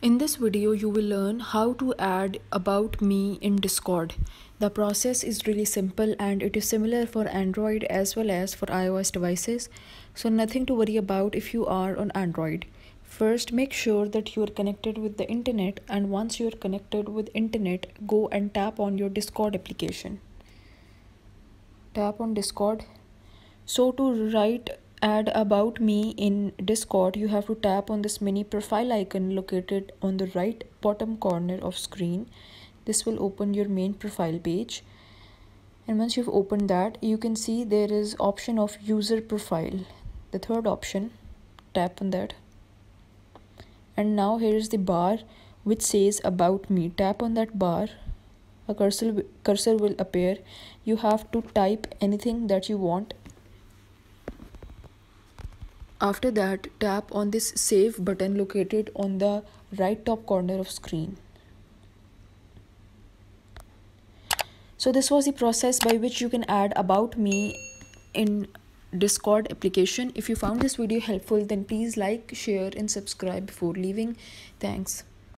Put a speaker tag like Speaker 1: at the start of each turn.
Speaker 1: In this video, you will learn how to add About Me in Discord. The process is really simple and it is similar for Android as well as for iOS devices. So nothing to worry about if you are on Android. First, make sure that you are connected with the internet and once you are connected with internet, go and tap on your Discord application. Tap on Discord. So to write add about me in discord you have to tap on this mini profile icon located on the right bottom corner of screen. This will open your main profile page. And once you've opened that you can see there is option of user profile the third option. Tap on that. And now here is the bar which says about me. Tap on that bar. A cursor cursor will appear. You have to type anything that you want after that, tap on this save button located on the right top corner of screen. So this was the process by which you can add about me in Discord application. If you found this video helpful, then please like, share and subscribe before leaving. Thanks.